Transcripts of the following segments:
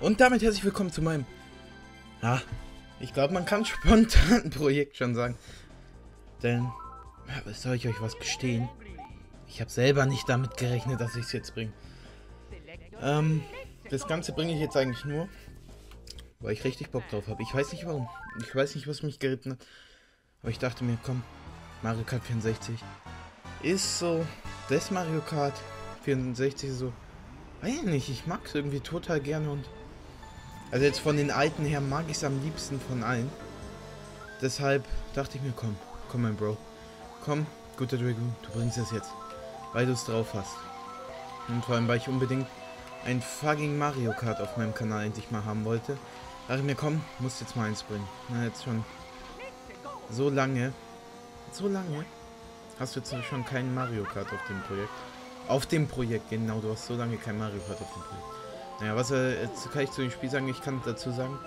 Und damit herzlich willkommen zu meinem, ja, ich glaube, man kann spontan Projekt schon sagen. Denn, soll ich euch was gestehen? Ich habe selber nicht damit gerechnet, dass ich es jetzt bringe. Ähm, das Ganze bringe ich jetzt eigentlich nur, weil ich richtig Bock drauf habe. Ich weiß nicht warum. Ich weiß nicht, was mich geritten hat. Aber ich dachte mir, komm, Mario Kart 64 ist so, das Mario Kart 64 so, weiß nicht, ich mag es irgendwie total gerne und also jetzt von den alten her mag ich es am liebsten von allen. Deshalb dachte ich mir, komm, komm mein Bro, komm, guter Dragoon, du bringst es jetzt, weil du es drauf hast. Und vor allem, weil ich unbedingt ein fucking Mario Kart auf meinem Kanal endlich mal haben wollte. Dachte ich mir, komm, musst jetzt mal eins bringen. Na, jetzt schon so lange, so lange hast du jetzt schon keinen Mario Kart auf dem Projekt. Auf dem Projekt, genau, du hast so lange kein Mario Kart auf dem Projekt. Naja, was äh, jetzt kann ich zu dem Spiel sagen? Ich kann dazu sagen.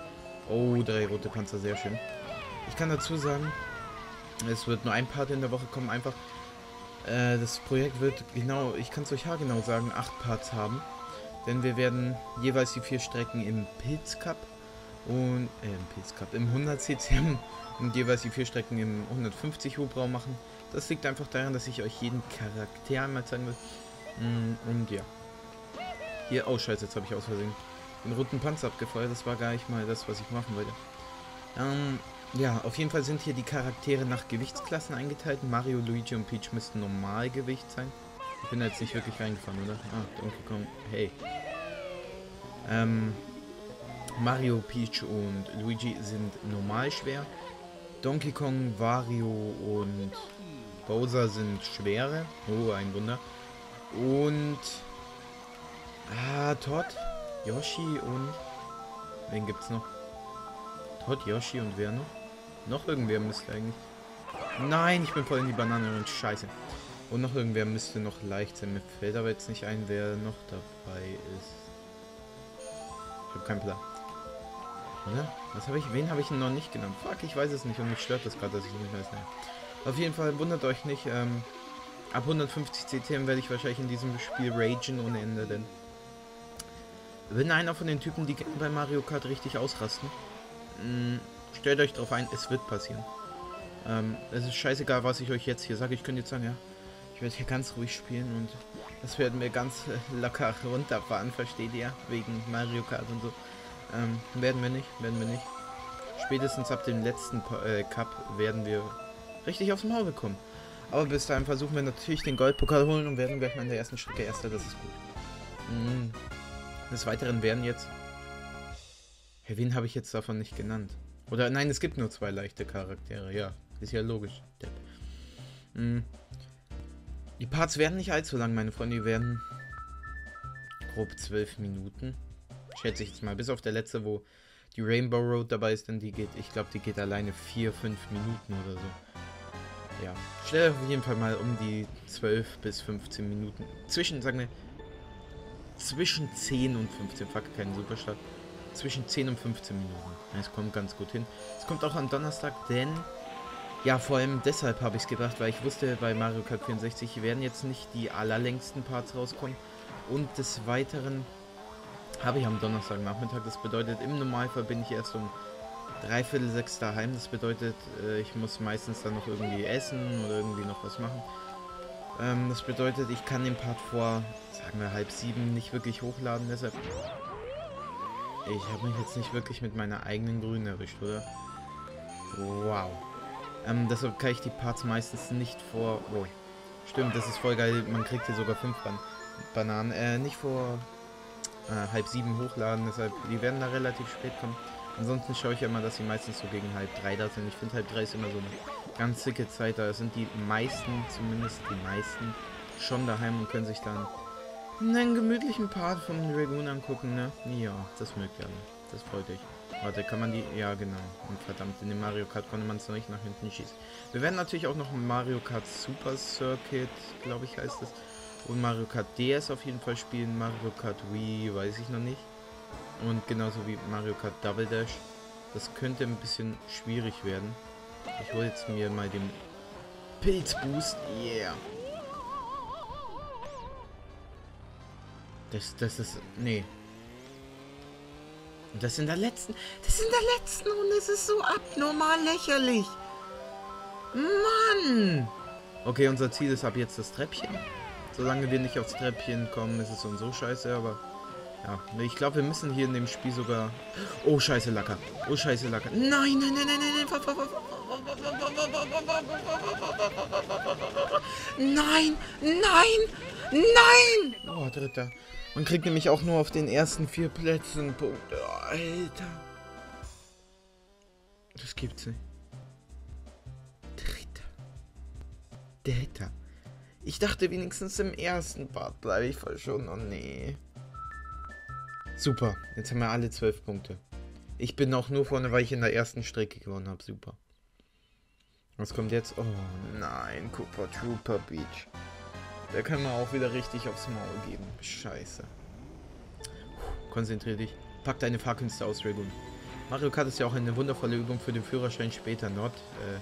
Oh, drei rote Panzer, sehr schön. Ich kann dazu sagen, es wird nur ein Part in der Woche kommen, einfach. Äh, das Projekt wird genau, ich kann es euch ja genau sagen, acht Parts haben. Denn wir werden jeweils die vier Strecken im Pilz Cup und äh, im Pilz Cup, im 100 CCM und jeweils die vier Strecken im 150 Hubraum machen. Das liegt einfach daran, dass ich euch jeden Charakter einmal zeigen will. Mm, und ja. Hier, oh scheiße, jetzt habe ich aus Versehen den roten Panzer abgefeuert. Das war gar nicht mal das, was ich machen wollte. Ähm, ja, auf jeden Fall sind hier die Charaktere nach Gewichtsklassen eingeteilt. Mario, Luigi und Peach müssten Normalgewicht sein. Ich bin da jetzt nicht wirklich reingefahren, oder? Ah, Donkey Kong. Hey. Ähm, Mario, Peach und Luigi sind normal schwer. Donkey Kong, Wario und Bowser sind schwere. Oh, ein Wunder. Und Ah, Todd, Yoshi und... Wen gibt's noch? Todd, Yoshi und wer noch? Noch irgendwer müsste eigentlich... Nein, ich bin voll in die Banane und scheiße. Und noch irgendwer müsste noch leicht sein. Mir fällt aber jetzt nicht ein, wer noch dabei ist. Ich habe keinen Plan. Oder? Was habe ich? Wen habe ich noch nicht genannt? Fuck, ich weiß es nicht und mich stört das gerade, dass ich nicht weiß. Auf jeden Fall wundert euch nicht. Ähm, ab 150 CTM werde ich wahrscheinlich in diesem Spiel ragen ohne Ende, denn wenn einer von den Typen, die bei Mario Kart richtig ausrasten, mh, mm, stellt euch darauf ein, es wird passieren. Ähm, es ist scheißegal, was ich euch jetzt hier sage. Ich könnte jetzt sagen, ja, ich werde hier ganz ruhig spielen und das werden wir ganz äh, locker runterfahren, versteht ihr? Wegen Mario Kart und so. Ähm, werden wir nicht, werden wir nicht. Spätestens ab dem letzten äh, Cup werden wir richtig aufs Maul bekommen. Aber bis dahin versuchen wir natürlich den Goldpokal holen und werden gleich mal in der ersten Strecke Erster, das ist gut. Mhm. Des Weiteren werden jetzt... Hey, wen habe ich jetzt davon nicht genannt? Oder nein, es gibt nur zwei leichte Charaktere. Ja, ist ja logisch. Hm. Die Parts werden nicht allzu lang, meine Freunde. Die werden grob zwölf Minuten. Schätze ich jetzt mal. Bis auf der letzte, wo die Rainbow Road dabei ist, denn die geht, ich glaube, die geht alleine vier, fünf Minuten oder so. Ja, stell auf jeden Fall mal um die 12 bis 15 Minuten. Zwischen, sagen wir, zwischen 10 und 15, fuck, kein Superstart. Zwischen 10 und 15 Minuten. Es kommt ganz gut hin. Es kommt auch am Donnerstag, denn ja, vor allem deshalb habe ich es gebracht, weil ich wusste, bei Mario Kart 64 werden jetzt nicht die allerlängsten Parts rauskommen. Und des Weiteren habe ich am Donnerstagnachmittag. Das bedeutet, im Normalfall bin ich erst um dreiviertel sechs daheim. Das bedeutet, äh, ich muss meistens dann noch irgendwie essen oder irgendwie noch was machen. Ähm, das bedeutet, ich kann den Part vor, sagen wir, halb sieben nicht wirklich hochladen, deshalb... Ich habe mich jetzt nicht wirklich mit meiner eigenen Grünen erwischt, oder? Wow. Ähm, deshalb kann ich die Parts meistens nicht vor... Oh, stimmt, das ist voll geil. Man kriegt hier sogar fünf Ban Bananen. Äh, nicht vor äh, halb sieben hochladen, deshalb... Die werden da relativ spät kommen. Ansonsten schaue ich ja immer, dass sie meistens so gegen halb drei da sind. Ich finde halb drei ist immer so eine ganz dicke Zeit. Da sind die meisten, zumindest die meisten, schon daheim und können sich dann einen gemütlichen Part vom Dragoon angucken, ne? Ja, das mögt ihr alle. Das freut euch. Warte, kann man die... Ja, genau. Und verdammt, in dem Mario Kart konnte man es noch nicht nach hinten schießen. Wir werden natürlich auch noch Mario Kart Super Circuit, glaube ich, heißt es. Und Mario Kart DS auf jeden Fall spielen. Mario Kart Wii, weiß ich noch nicht. Und genauso wie Mario Kart Double Dash. Das könnte ein bisschen schwierig werden. Ich hole jetzt mir mal den Pilzboost. Yeah. Das, das ist... Nee. Und das in der letzten, das in der letzten Runde, es ist so abnormal lächerlich. Mann! Okay, unser Ziel ist ab jetzt das Treppchen. Solange wir nicht aufs Treppchen kommen, ist es uns so scheiße, aber... Ja, ich glaube, wir müssen hier in dem Spiel sogar... Oh, scheiße, Lacker. Oh, scheiße, Lacker. Nein, nein, nein, nein, nein, nein. Nein, nein, nein. Oh, dritter. Man kriegt nämlich auch nur auf den ersten vier Plätzen Punkte. Oh, Alter. Das gibt's nicht. Dritter. Dritter. Ich dachte wenigstens im ersten Part bleibe ich voll schon. Oh nee. Super. Jetzt haben wir alle zwölf Punkte. Ich bin auch nur vorne, weil ich in der ersten Strecke gewonnen habe. Super. Was kommt jetzt? Oh nein, Cooper Trooper Beach. Da kann man auch wieder richtig aufs Maul geben. Scheiße. Konzentrier dich. Pack deine Fahrkünste aus, Regun. Mario Kart ist ja auch eine wundervolle Übung für den Führerschein später. Not, äh, ja.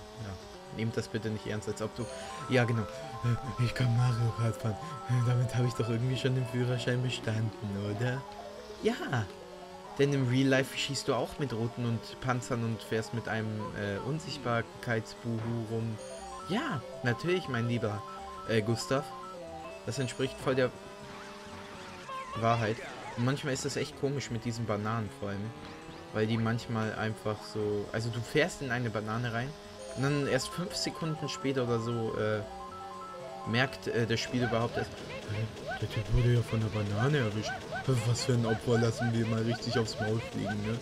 Nehmt das bitte nicht ernst, als ob du... Ja, genau. Äh, ich kann Mario Kart fahren. Äh, damit habe ich doch irgendwie schon den Führerschein bestanden, oder? Ja. Denn im Real Life schießt du auch mit Roten und Panzern und fährst mit einem äh, Unsichtbarkeitsbuhu rum. Ja, natürlich, mein lieber äh, Gustav. Das entspricht voll der Wahrheit. Und manchmal ist das echt komisch mit diesen Bananen vor allem. Weil die manchmal einfach so... Also du fährst in eine Banane rein und dann erst fünf Sekunden später oder so äh, merkt äh, das Spiel überhaupt erst... Der Typ wurde ja von der Banane erwischt. Was für ein Opfer lassen wir mal richtig aufs Maul fliegen, ne?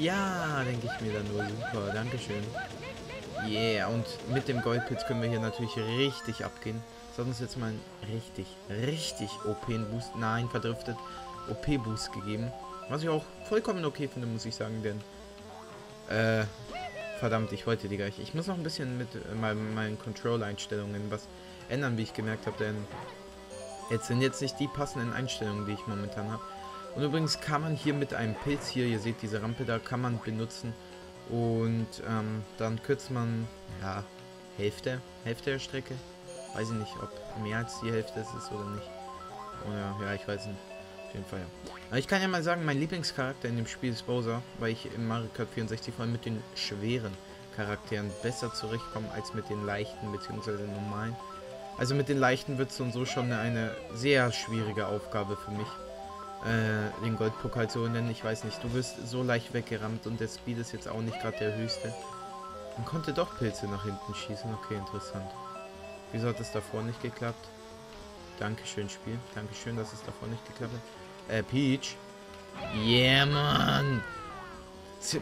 Ja, denke ich mir dann nur. Super, Dankeschön. Yeah, und mit dem Goldpilz können wir hier natürlich richtig abgehen. Das hat uns jetzt mal einen richtig, richtig OP-Boost, nein, verdriftet, OP-Boost gegeben. Was ich auch vollkommen okay finde, muss ich sagen, denn, äh, verdammt, ich wollte die gleich. Ich muss noch ein bisschen mit äh, meinen, Control-Einstellungen was ändern, wie ich gemerkt habe, denn jetzt sind jetzt nicht die passenden Einstellungen, die ich momentan habe. Und übrigens kann man hier mit einem Pilz hier, ihr seht diese Rampe da, kann man benutzen. Und ähm, dann kürzt man, ja, Hälfte, Hälfte der Strecke. Weiß ich nicht, ob mehr als die Hälfte es ist oder nicht. Oder, ja, ich weiß nicht. Auf jeden Fall, ja. Aber ich kann ja mal sagen, mein Lieblingscharakter in dem Spiel ist Bowser, weil ich im Mario Kart 64 vor allem mit den schweren Charakteren besser zurechtkomme als mit den leichten bzw. normalen. Also mit den leichten wird es und so schon eine sehr schwierige Aufgabe für mich, äh, den Goldpokal zu nennen. Ich weiß nicht, du wirst so leicht weggerammt und der Speed ist jetzt auch nicht gerade der höchste. Man konnte doch Pilze nach hinten schießen, okay, interessant. Wieso hat es davor nicht geklappt? Dankeschön, Spiel. Dankeschön, dass es davor nicht geklappt hat. Äh, Peach. Yeah, man.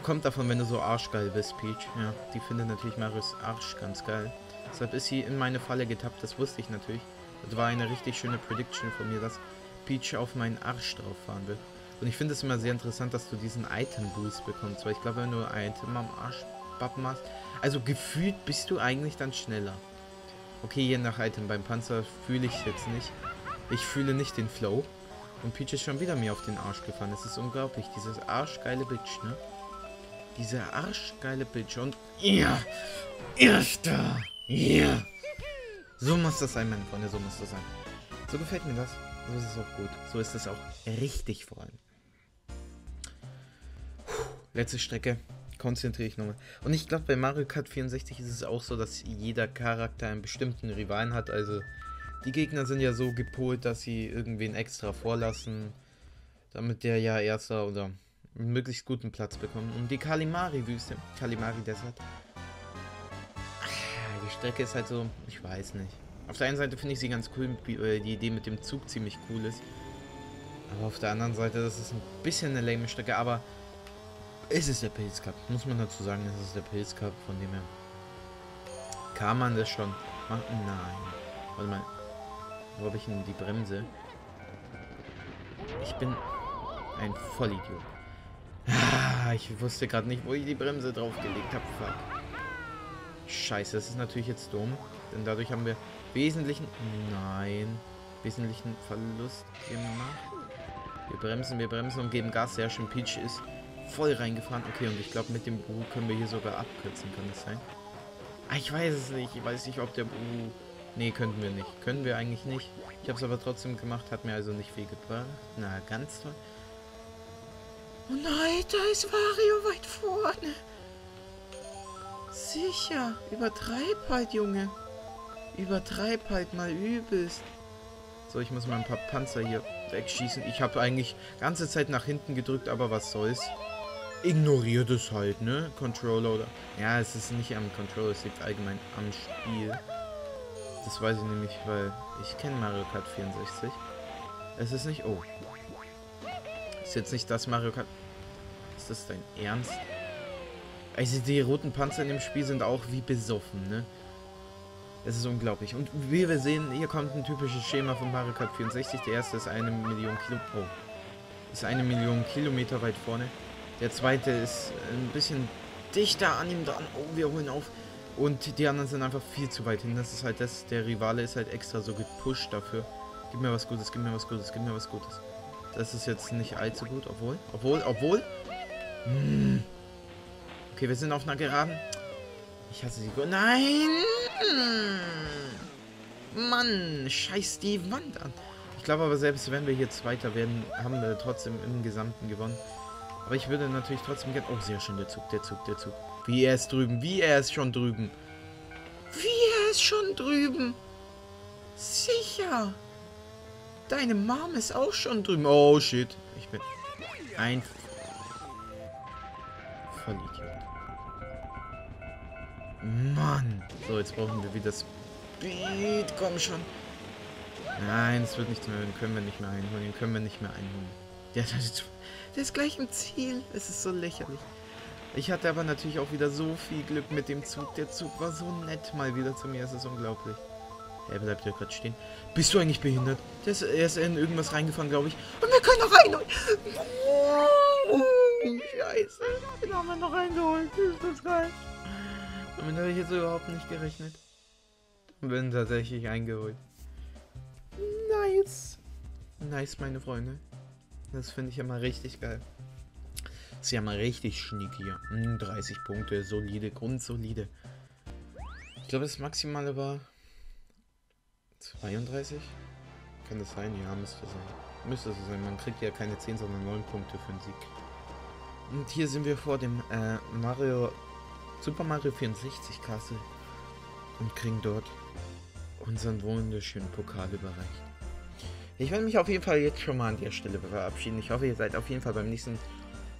Kommt davon, wenn du so arschgeil bist, Peach. Ja, die findet natürlich Marius Arsch ganz geil. Deshalb ist sie in meine Falle getappt, das wusste ich natürlich. Das war eine richtig schöne Prediction von mir, dass Peach auf meinen Arsch drauf fahren will. Und ich finde es immer sehr interessant, dass du diesen Item-Boost bekommst, weil ich glaube, wenn du ein Item am Arsch machst, also gefühlt bist du eigentlich dann schneller. Okay, je nach Item. Beim Panzer fühle ich es jetzt nicht. Ich fühle nicht den Flow. Und Peach ist schon wieder mir auf den Arsch gefahren. Das ist unglaublich. Dieses arschgeile Bitch, ne? Diese arschgeile Bitch. Und ja, erster. Ja. So muss das sein, meine Freunde. So muss das sein. So gefällt mir das. So ist es auch gut. So ist es auch richtig vor allem. Letzte Strecke konzentriere ich nochmal. Und ich glaube, bei Mario Kart 64 ist es auch so, dass jeder Charakter einen bestimmten Rivalen hat. Also die Gegner sind ja so gepolt, dass sie irgendwen extra vorlassen, damit der ja erster oder einen möglichst guten Platz bekommt. Und die Kalimari-Wüste, Kalimari-Desert, Strecke ist halt so, ich weiß nicht. Auf der einen Seite finde ich sie ganz cool, äh, die Idee mit dem Zug ziemlich cool ist. Aber auf der anderen Seite, das ist ein bisschen eine lame Strecke, aber es ist der Pilz Cup. Muss man dazu sagen, es ist der Pilz Cup, von dem her. Kann man das schon machen? Nein. Warte mal. Wo habe ich denn die Bremse? Ich bin ein Vollidiot. Ah, ich wusste gerade nicht, wo ich die Bremse draufgelegt habe. Fuck. Scheiße, das ist natürlich jetzt dumm. Denn dadurch haben wir wesentlichen... Nein. Wesentlichen Verlust gemacht. Wir bremsen, wir bremsen und geben Gas. Sehr schön. Peach ist voll reingefahren. Okay, und ich glaube, mit dem Bu können wir hier sogar abkürzen, kann das sein? Ah, ich weiß es nicht. Ich weiß nicht, ob der Bu... Nee, könnten wir nicht. Können wir eigentlich nicht. Ich habe es aber trotzdem gemacht, hat mir also nicht viel gebracht. Na, ganz toll. Oh nein, da ist Wario weit vorne. Sicher. Übertreib halt, Junge. Übertreib halt mal übelst. So, ich muss mal ein paar Panzer hier wegschießen. Ich habe eigentlich ganze Zeit nach hinten gedrückt, aber was soll's. Ignoriert es halt, ne? Controller oder... Ja, es ist nicht am Controller, es liegt allgemein am Spiel. Das weiß ich nämlich, weil ich kenne Mario Kart 64. Es ist nicht... Oh. Ist jetzt nicht das Mario Kart... Ist das dein Ernst? Also die roten Panzer in dem Spiel sind auch wie besoffen, ne? Es ist unglaublich. Und wie wir sehen, hier kommt ein typisches Schema von Mario Kart 64. Der erste ist eine Million Kilo... Oh. Ist eine Million Kilometer weit vorne. Der zweite ist ein bisschen dichter an ihm dran. Oh, wir holen auf. Und die anderen sind einfach viel zu weit hin. Das ist halt das. Der Rivale ist halt extra so gepusht dafür. Gib mir was Gutes, gib mir was Gutes, gib mir was Gutes. Das ist jetzt nicht allzu gut, obwohl, obwohl, obwohl. Hm. Okay, wir sind auf einer Geraden. Ich hasse die. Nein! Mann, scheiß die Wand an. Ich glaube aber, selbst wenn wir hier Zweiter werden, haben wir trotzdem im Gesamten gewonnen. Aber ich würde natürlich trotzdem gerne... Oh, sehr schön, der Zug, der Zug, der Zug. Wie er ist drüben, wie er ist schon drüben. Wie er ist schon drüben. Sicher. Deine Mom ist auch schon drüben. Oh, shit. Ich bin ein Vollidiot. Mann. So, jetzt brauchen wir wieder Speed. Komm schon. Nein, es wird nichts mehr. Den können wir nicht mehr einholen. Den können wir nicht mehr einholen. Der, der, der ist gleich im Ziel. Es ist so lächerlich. Ich hatte aber natürlich auch wieder so viel Glück mit dem Zug. Der Zug war so nett mal wieder zu mir. Es ist unglaublich. Er bleibt ja gerade stehen. Bist du eigentlich behindert? Der ist, er ist in irgendwas reingefahren, glaube ich. Und wir können noch rein. Oh, Scheiße. Den haben wir noch reingeholt. Ist das geil. Damit habe ich jetzt überhaupt nicht gerechnet. Bin tatsächlich eingeholt. Nice. Nice, meine Freunde. Das finde ich mal richtig geil. Ist ja mal richtig schnick hier. 30 Punkte, solide, grundsolide. Ich glaube, das Maximale war 32. Kann das sein? Ja, müsste sein. Müsste so sein. Man kriegt ja keine 10, sondern 9 Punkte für einen Sieg. Und hier sind wir vor dem äh, Mario Super Mario 64 Kasse und kriegen dort unseren wunderschönen Pokal überreicht. Ich werde mich auf jeden Fall jetzt schon mal an der Stelle verabschieden. Ich hoffe, ihr seid auf jeden Fall beim nächsten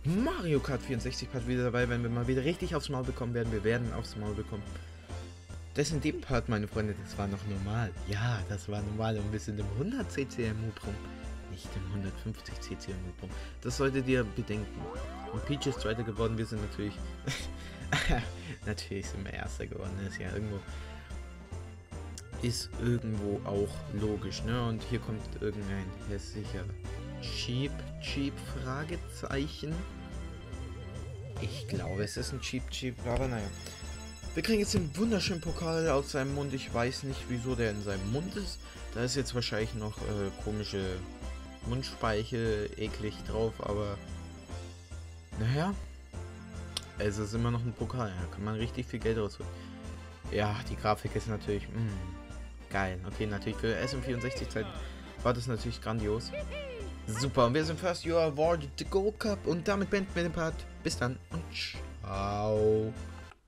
Mario Kart 64 Part wieder dabei, wenn wir mal wieder richtig aufs Maul bekommen werden. Wir werden aufs Maul bekommen. Das in dem Part, meine Freunde, das war noch normal. Ja, das war normal und wir sind im 100 CCMU rum. Nicht im 150 CCMU rum. Das solltet ihr bedenken. Und Peach ist Zweiter geworden. Wir sind natürlich... natürlich sind wir Erster geworden. Ist ja irgendwo... Ist irgendwo auch logisch, ne? Und hier kommt irgendein hässlicher Cheap, Cheap, Fragezeichen. Ich glaube, es ist ein Cheap, Cheap, aber naja. Wir kriegen jetzt den wunderschönen Pokal aus seinem Mund. Ich weiß nicht, wieso der in seinem Mund ist. Da ist jetzt wahrscheinlich noch äh, komische Mundspeichel eklig drauf, aber naja. Es ist immer noch ein Pokal, da kann man richtig viel Geld rausholen. Ja, die Grafik ist natürlich mh, mm, geil. Okay, natürlich für SM64-Zeit war das natürlich grandios. Super, und wir sind First You Awarded the Gold Cup und damit beenden wir den Part. Bis dann und ciao.